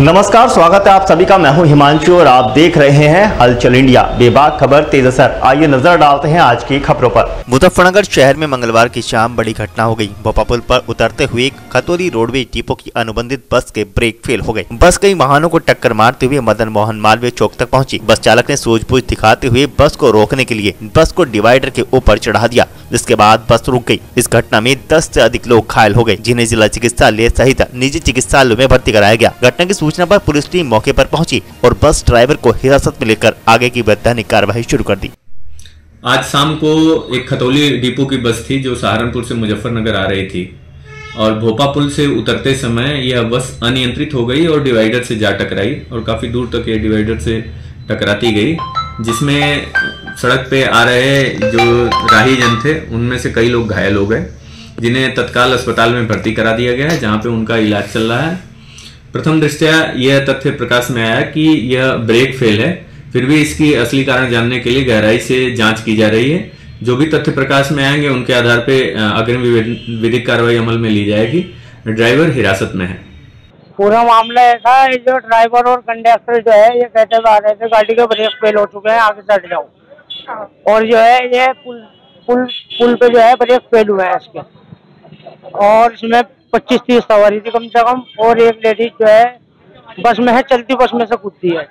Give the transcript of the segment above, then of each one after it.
नमस्कार, स्वागत है आप सभी का। मैं हूँ हिमांशु और आप देख रहे हैं हलचल इंडिया। बेबाक खबर, तेज असर आइए नज़र डालते हैं आज की खबरों पर। मुजफ्फरनगर शहर में मंगलवार की शाम बड़ी घटना हो गई। भोपा पुल पर उतरते हुए खतौली रोडवेज़ डिपो की अनुबंधित बस के ब्रेक फेल हो गए। बस कई वाहनों को टक्कर मारते हुए मदन मोहन मालवीय चौक तक पहुँची। बस चालक ने सूझबूझ दिखाते हुए बस को रोकने के लिए बस को डिवाइडर के ऊपर चढ़ा दिया, जिसके बाद बस रुक गई इस घटना में दस ऐसी अधिक लोग घायल हो गए, जिन्हें जिला चिकित्सालय सहित निजी चिकित्सालय में भर्ती कराया गया। घटना की सूचना पर पुलिस टीम मौके पर पहुँची और बस ड्राइवर को हिरासत में लेकर आगे की वैधानिक कार्यवाही शुरू कर दी। आज शाम को एक खतौली डिपो की बस थी जो सहारनपुर से मुजफ्फरनगर आ रही थी और भोपा पुल से उतरते समय यह बस अनियंत्रित हो गई और डिवाइडर से जा टकराई और काफ़ी दूर तक ये डिवाइडर से टकराती गई, जिसमें सड़क पे आ रहे जो राही जन थे, उनमें से कई लोग घायल हो गए, जिन्हें तत्काल अस्पताल में भर्ती करा दिया गया है, जहाँ पे उनका इलाज चल रहा है। प्रथम दृष्टया यह तथ्य प्रकाश में आया कि यह ब्रेक फेल है। फिर भी इसकी असली कारण जानने के लिए गहराई से जाँच की जा रही है। जो भी तथ्य प्रकाश में आएँगे, उनके आधार पर अग्रिम विधिक कार्रवाई अमल में ली जाएगी। ड्राइवर हिरासत में है। पूरा मामला ऐसा है, जो ड्राइवर और कंडक्टर जो है, ये कहते हुए आ रहे थे, गाड़ी के ब्रेक फेल हो चुके हैं, आगे चढ़ जाओ। और जो है, ये पुल पुल पुल पे जो है ब्रेक फेल हुए हैं इसके। और इसमें पच्चीस तीस सवारी थी कम से कम और एक लेडीज़ जो है बस में है चलती बस में से कूदती है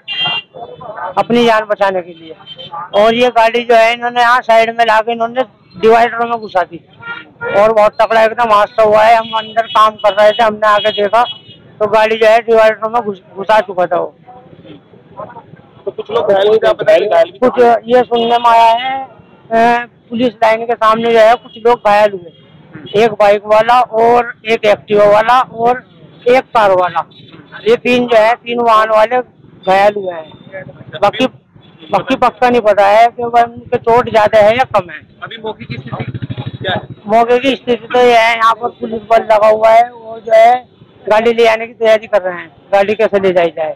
अपनी जान बचाने के लिए। और ये गाड़ी जो है इन्होंने यहाँ साइड में ला के इन्होंने डिवाइडर में घुसा दी। और बहुत तकड़ा एकदम हादसा हुआ है हम अंदर काम कर रहे थे हमने आके देखा तो गाड़ी जो है डिवाइडर में घुसा चुका था वो। तो कुछ लोग घायल कुछ ये सुनने में आया है पुलिस लाइन के सामने जो है कुछ लोग घायल हुए। एक बाइक वाला और एक एक्टिवा वाला और एक कार वाला। ये तीन जो है तीन वाहन वाले घायल हुए हैं। बाकी बाकी पक्का नहीं पता है कि उनके चोट ज़्यादा है या कम है। अभी मौके की स्थिति क्या है? मौके की स्थिति तो ये है यहाँ पर पुलिस बल लगा हुआ है वो जो है गाड़ी ले आने की तैयारी कर रहे हैं। गाड़ी कैसे ले जाई जाए?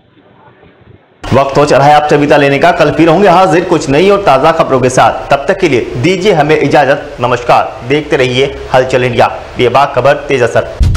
वक्त हो चला है आपसे विदा लेने का। कल फिर होंगे हाजिर, कुछ नई और ताज़ा खबरों के साथ। तब तक के लिए दीजिए हमें इजाज़त। नमस्कार, देखते रहिए हलचल इंडिया। बेबाक खबर तेज असर।